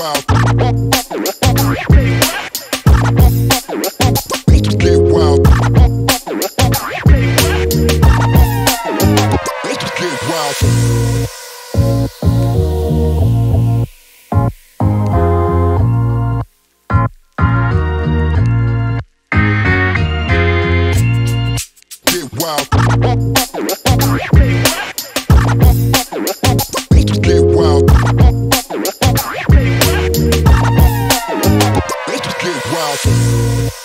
wild. Get wild. Get wild. Wow. alto.